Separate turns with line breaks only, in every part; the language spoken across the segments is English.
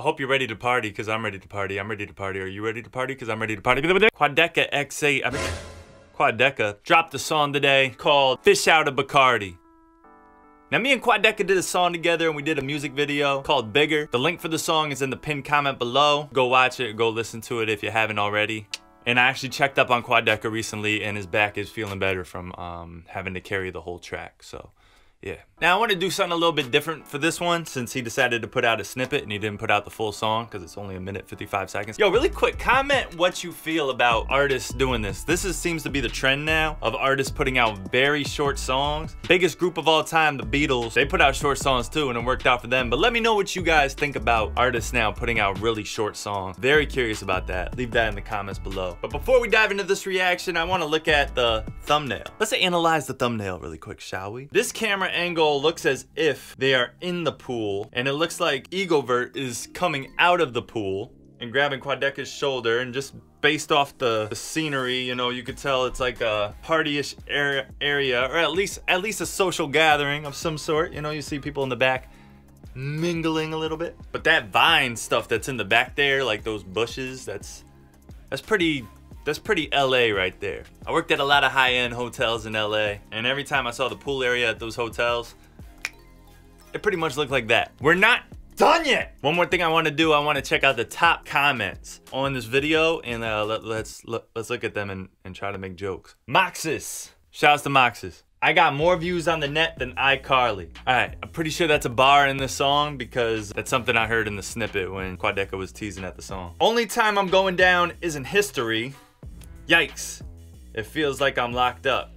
I hope you're ready to party because I'm ready to party. I'm ready to party. Are you ready to party? Because I'm ready to party. Quadeca X8, I mean, Quadeca dropped a song today called Fish Out of Bacardi. Now me and Quadeca did a song together and we did a music video called Bigger. The link for the song is in the pinned comment below. Go watch it, go listen to it if you haven't already. And I actually checked up on Quadeca recently and his back is feeling better from um, having to carry the whole track, so yeah. Now I want to do something a little bit different for this one since he decided to put out a snippet and he didn't put out the full song because it's only a minute 55 seconds. Yo, really quick, comment what you feel about artists doing this. This is, seems to be the trend now of artists putting out very short songs. Biggest group of all time, the Beatles, they put out short songs too and it worked out for them. But let me know what you guys think about artists now putting out really short songs. Very curious about that. Leave that in the comments below. But before we dive into this reaction, I want to look at the thumbnail. Let's analyze the thumbnail really quick, shall we? This camera angle looks as if they are in the pool, and it looks like Egovert is coming out of the pool and grabbing Quadeca's shoulder, and just based off the, the, scenery, you know, you could tell it's like a partyish area, area, or at least at least a social gathering of some sort. You know, you see people in the back mingling a little bit. But that vine stuff that's in the back there, like those bushes, that's that's pretty that's pretty LA right there. I worked at a lot of high-end hotels in LA, and every time I saw the pool area at those hotels, it pretty much looked like that. We're not done yet. One more thing I want to do, I want to check out the top comments on this video, and uh, let, us let's, let, let's look at them and, and try to make jokes. Moxis, shouts to Moxis. I got more views on the net than iCarly. All right, I'm pretty sure that's a bar in the song because that's something I heard in the snippet when Quadeca was teasing at the song. Only time I'm going down is in history Yikes. It feels like I'm locked up.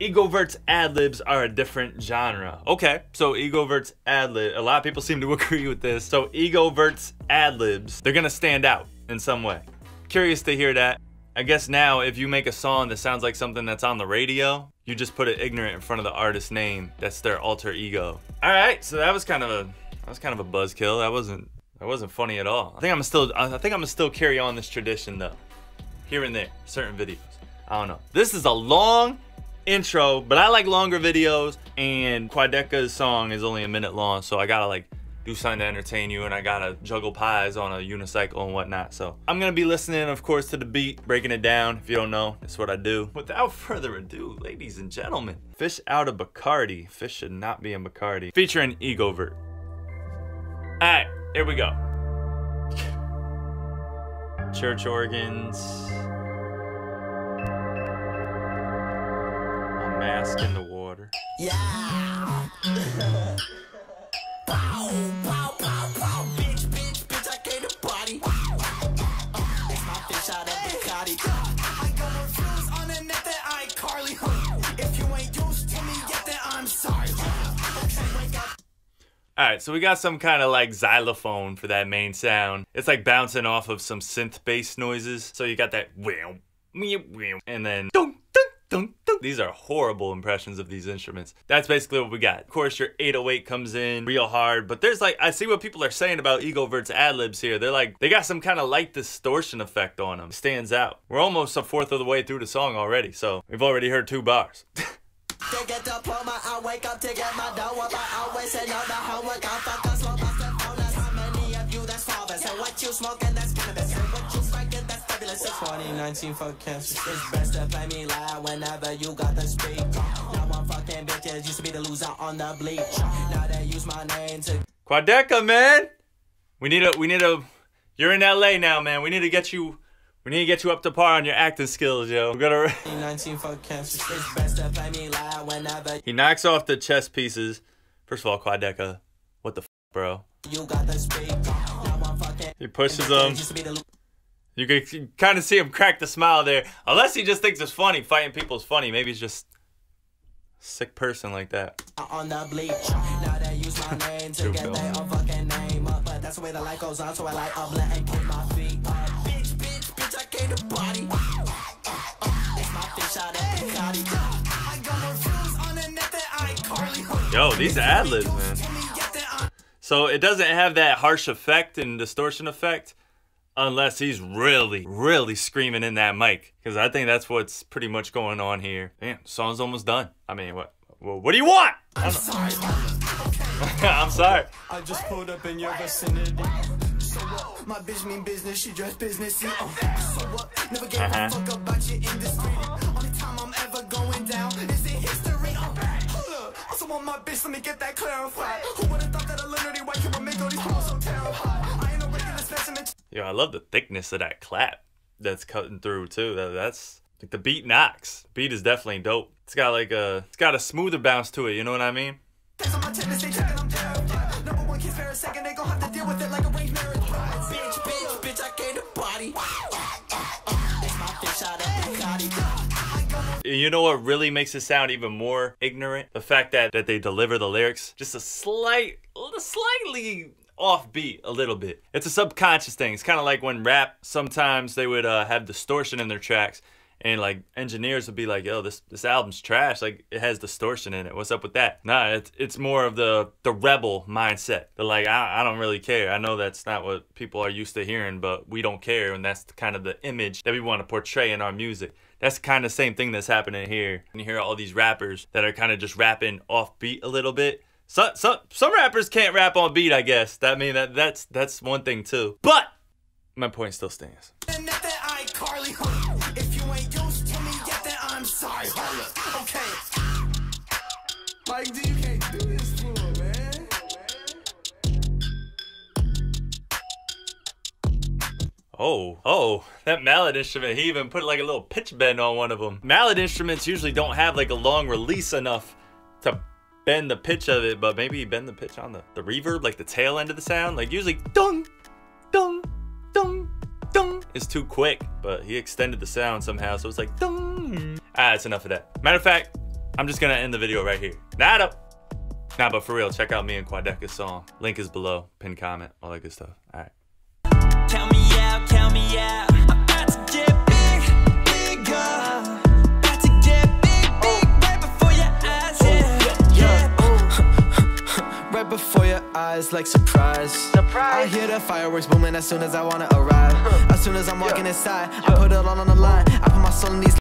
Egovert's ad-libs are a different genre. Okay, so Egovert's ad-lib, a lot of people seem to agree with this. So Egovert's ad-libs, they're gonna stand out in some way. Curious to hear that. I guess now if you make a song that sounds like something that's on the radio, you just put it ignorant in front of the artist's name. That's their alter ego. All right, so that was kind of a that was kind of a buzzkill. That wasn't that wasn't funny at all. I think I'm still I think I'm gonna still carry on this tradition though. Here and there, certain videos. I don't know. This is a long intro, but I like longer videos and Quadeca's song is only a minute long, so I gotta like do something to entertain you and I gotta juggle pies on a unicycle and whatnot. So I'm gonna be listening, of course, to the beat, breaking it down. If you don't know, that's what I do. Without further ado, ladies and gentlemen, Fish out of Bacardi. Fish should not be in Bacardi. Featuring Egovert. All right. Here we go. Church organs. A mask in the water. Yeah. All right, so we got some kind of like xylophone for that main sound. It's like bouncing off of some synth bass noises. So you got that and then these are horrible impressions of these instruments. That's basically what we got. Of course, your 808 comes in real hard, but there's like, I see what people are saying about Egovert's ad-libs here. They're like, they got some kind of light distortion effect on them. It stands out. We're almost a fourth of the way through the song already, so we've already heard two bars. To get diploma, I wake up to get my dough up. I always say no to homework. I'm fucking slow, busting bonus. How many of you that's flawless? And what you smoking, that's cannabis. And what you striking, that's fabulous. 2019 for cancer. It's best to play me loud whenever you got the speak. Now I'm fucking bitches. Used to be the loser on the bleach. Now they use my name to. Quadeca, man! We need a, we need a, you're in LA now, man. We need to get you we need to get you up to par on your acting skills, yo. We gotta. he knocks off the chess pieces. First of all, Quadeca, what the f, bro? He pushes them. You can kind of see him crack the smile there. Unless he just thinks it's funny. Fighting people is funny. Maybe he's just a sick person like that. On the bleach. Now they use my name to get their own fucking name up. But that's the way the light goes on, so I light up, let and my feet up the body. Yo, these ad libs, man. So it doesn't have that harsh effect and distortion effect unless he's really, really screaming in that mic. Because I think that's what's pretty much going on here. Damn, song's almost done. I mean, what? Well, what do you want? I'm sorry. I'm sorry.
I just pulled up in your vicinity. My bitch mean business, she dress businessy. Uh, so what? Never gave
Uh-huh.
a fuck about your industry. Only time I'm ever going down is in history. Uh, hold up. Also want my bitch, let me get that clarified. Who would've thought that a literary white kid would make all these girls so terrified? I ain't no regular specimen.
Yo, I love the thickness of that clap that's cutting through too. That, that's like the beat knocks. Beat is definitely dope. It's got like a it's got a smoother bounce to it. You know what I mean?
To with it like marriage. Bitch, bitch, bitch, I the body. That's my fish out of.
You know what really makes it sound even more ignorant? The fact that that they deliver the lyrics just a slight, slightly offbeat a little bit. It's a subconscious thing. It's kind of like when rap sometimes they would uh, have distortion in their tracks and like engineers would be like, "Yo, this this album's trash. Like it has distortion in it. What's up with that?" Nah, it's it's more of the the rebel mindset. They're like, I, I don't really care. I know that's not what people are used to hearing, but we don't care, and that's kind of the image that we want to portray in our music. That's kind of the same thing that's happening here. And you hear all these rappers that are kind of just rapping off beat a little bit. Some some some rappers can't rap on beat, I guess. That mean that that's that's one thing too. But my point still stands.
Okay. Mike D, you can't do this to him, man.
Oh, oh, that mallet instrument, he even put like a little pitch bend on one of them. Mallet instruments usually don't have like a long release enough to bend the pitch of it, but maybe bend the pitch on the, the reverb, like the tail end of the sound. Like usually, dung, dung, dung, dung is too quick, but he extended the sound somehow, so it's like dung. Ah, it's enough of that. Matter of fact, I'm just gonna end the video right here. Not up. Nah, but for real, check out me and Quadeca's song. Link is below, pin comment, all that good stuff. All right.
Count me out, count me out. I'm about to get big, bigger. About to get big, big, right before your eyes, yeah, yeah.
Right before your eyes, like surprise. I hear the fireworks booming as soon as I wanna arrive. As soon as I'm walking inside, I put it all on the line. I put my soul in these.